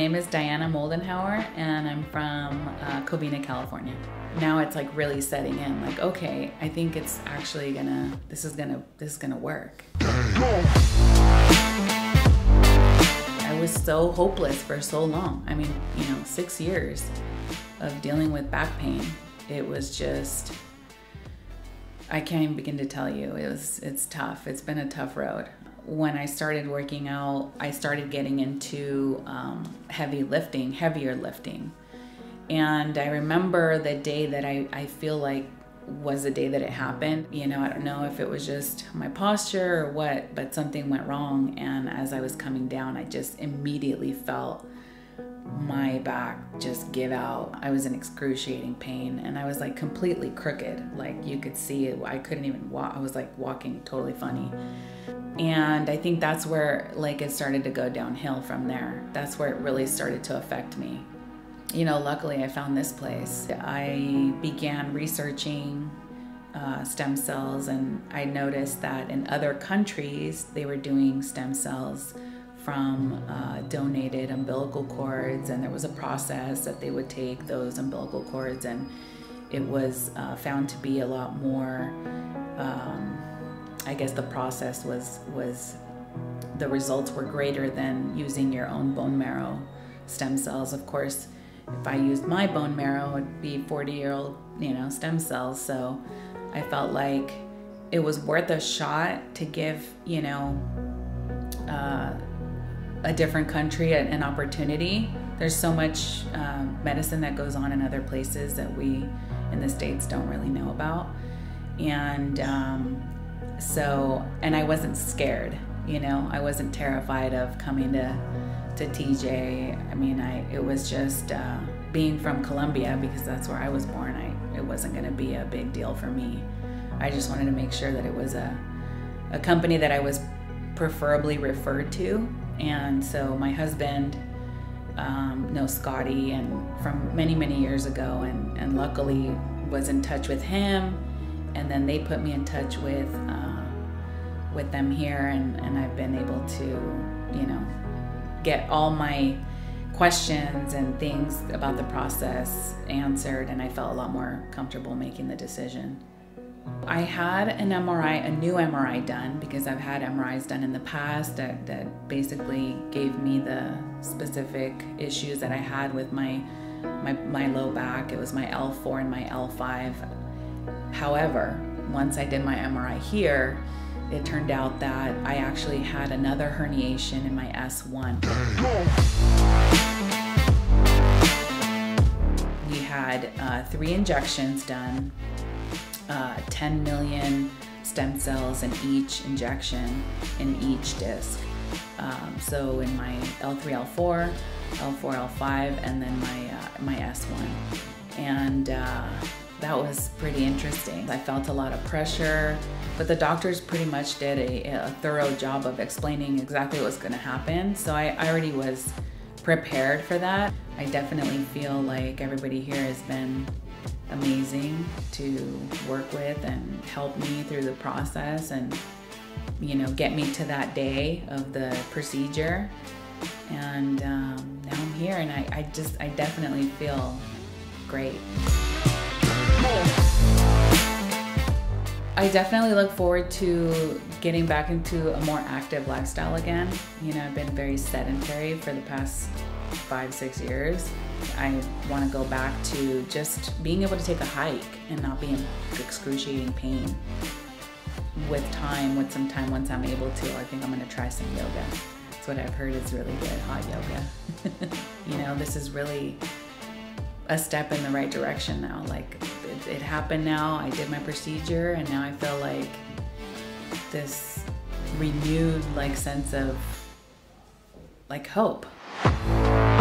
name is Diana Moldenhauer, and I'm from uh, Covina, California. Now it's like really setting in. Like, okay, I think it's actually gonna. This is gonna. This is gonna work. I was so hopeless for so long. I mean, you know, six years of dealing with back pain. It was just. I can't even begin to tell you. It was. It's tough. It's been a tough road when I started working out, I started getting into um, heavy lifting, heavier lifting. And I remember the day that I, I feel like was the day that it happened. You know, I don't know if it was just my posture or what, but something went wrong. And as I was coming down, I just immediately felt my back just give out. I was in excruciating pain and I was like completely crooked. Like you could see it. I couldn't even walk. I was like walking totally funny. And I think that's where like it started to go downhill from there. That's where it really started to affect me. You know, luckily I found this place. I began researching uh, stem cells and I noticed that in other countries they were doing stem cells from uh, donated umbilical cords, and there was a process that they would take those umbilical cords, and it was uh, found to be a lot more. Um, I guess the process was was the results were greater than using your own bone marrow stem cells. Of course, if I used my bone marrow, it'd be 40 year old, you know, stem cells. So I felt like it was worth a shot to give, you know, a different country an opportunity. There's so much uh, medicine that goes on in other places that we in the States don't really know about. And um, so, and I wasn't scared, you know, I wasn't terrified of coming to, to TJ. I mean, I, it was just uh, being from Colombia because that's where I was born. I, it wasn't going to be a big deal for me. I just wanted to make sure that it was a, a company that I was preferably referred to and so my husband um, knows Scotty and from many, many years ago, and, and luckily was in touch with him. And then they put me in touch with uh, with them here, and, and I've been able to, you know, get all my questions and things about the process answered, and I felt a lot more comfortable making the decision. I had an MRI, a new MRI done because I've had MRIs done in the past that, that basically gave me the specific issues that I had with my, my, my low back. It was my L4 and my L5. However, once I did my MRI here, it turned out that I actually had another herniation in my S1. We had uh, three injections done uh, 10 million stem cells in each injection in each disc. Um, so in my L3, L4, L4, L5, and then my uh, my S1, and uh, that was pretty interesting. I felt a lot of pressure, but the doctors pretty much did a, a thorough job of explaining exactly what was going to happen. So I, I already was prepared for that. I definitely feel like everybody here has been amazing to work with and help me through the process and you know get me to that day of the procedure and um, now i'm here and I, I just i definitely feel great I definitely look forward to getting back into a more active lifestyle again. You know, I've been very sedentary for the past five, six years. I want to go back to just being able to take a hike and not be in excruciating pain. With time, with some time, once I'm able to, I think I'm going to try some yoga. That's what I've heard is really good, hot yoga. you know, this is really a step in the right direction now. Like, it, it happened now, I did my procedure, and now I feel like this renewed, like, sense of, like, hope. Bye.